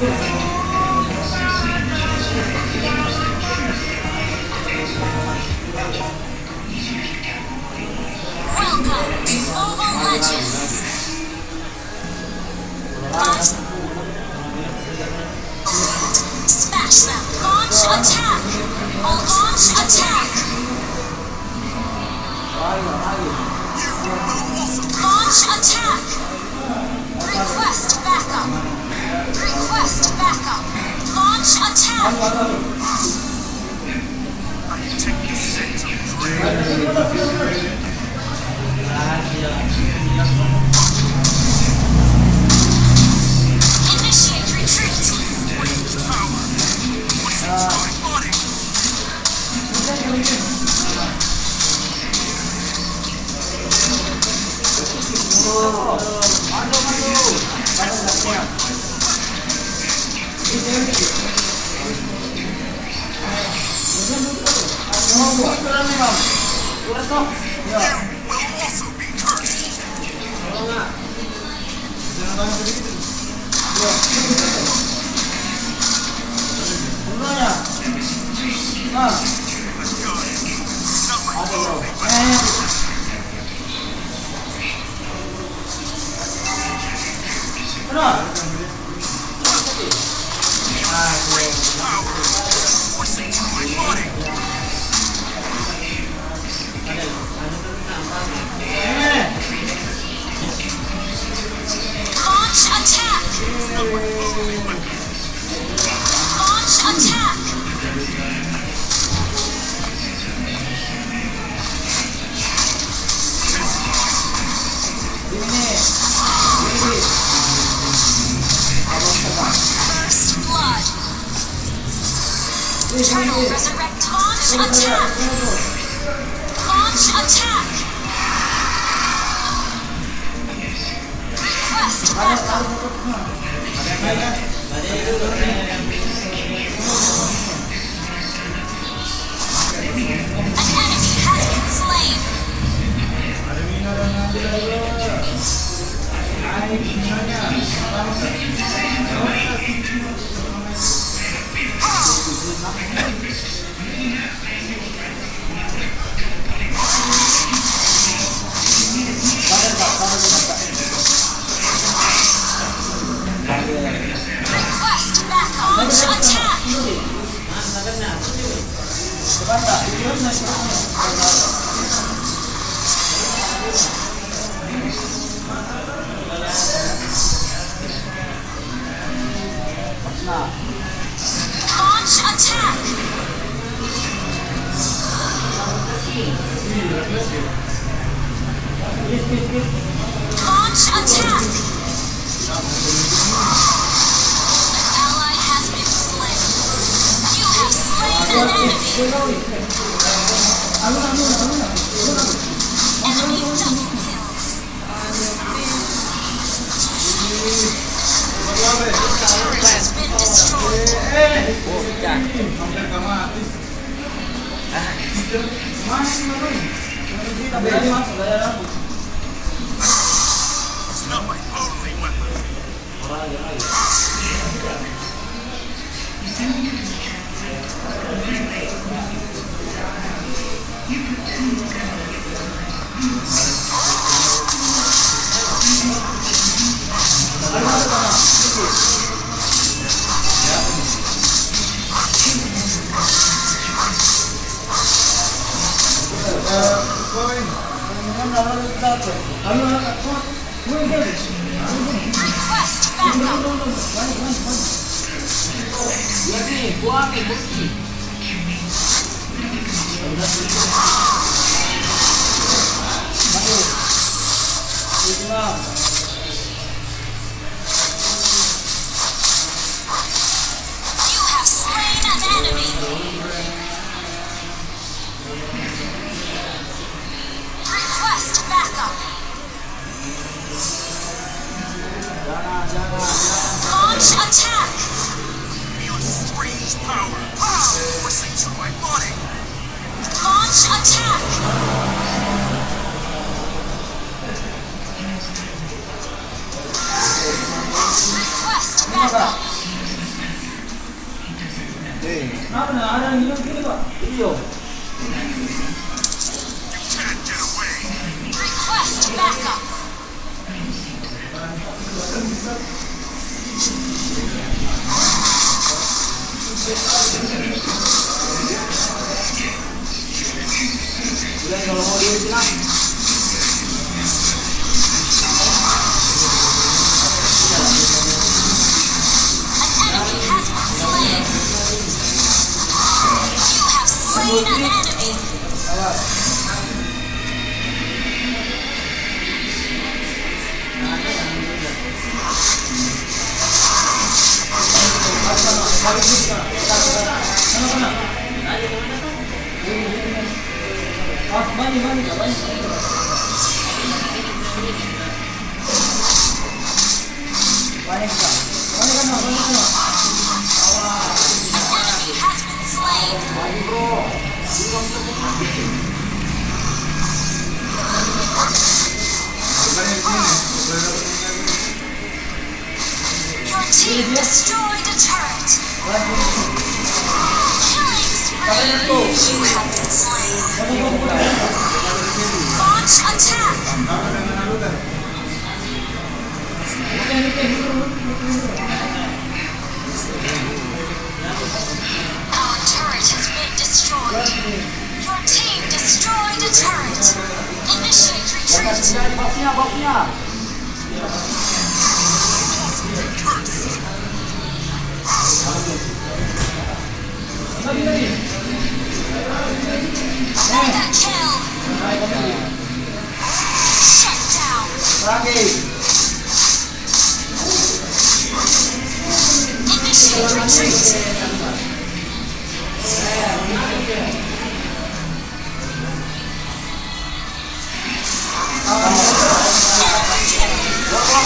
Welcome Launch ¿Vale? Launch attack. An ally has been slain. You have slain an enemy. Enemy double kill. Turret has been destroyed. Only weapon. Request backup. 여기 고함이 복귀. 맞아. 이지만. Request backup! You can't get away. Request backup! An team destroyed a turret. Killing spree. You have Attack. Our turret has been destroyed. Your team destroyed a turret. Initiate retreat.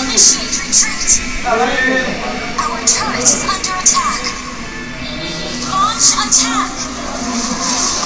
Our turret is under attack. Launch attack.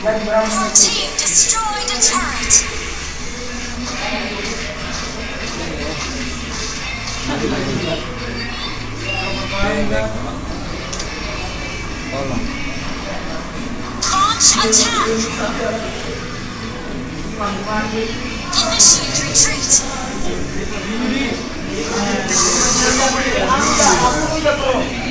Your team destroyed a turret. Launch attack. Initiate retreat.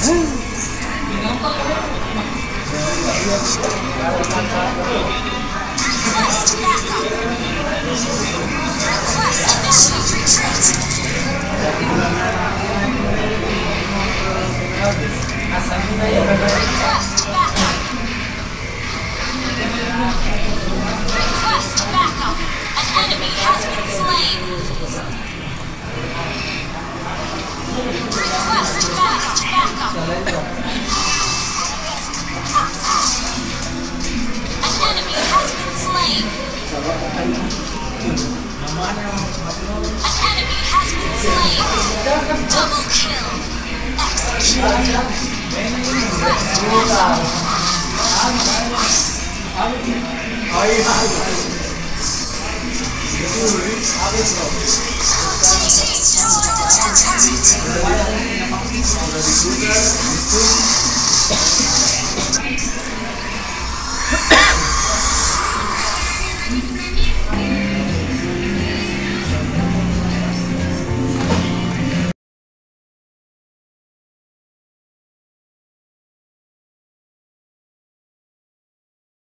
Request backup. Request initiate retreat. Request backup. Request backup. An enemy has been slain. Saya ingin memberikan.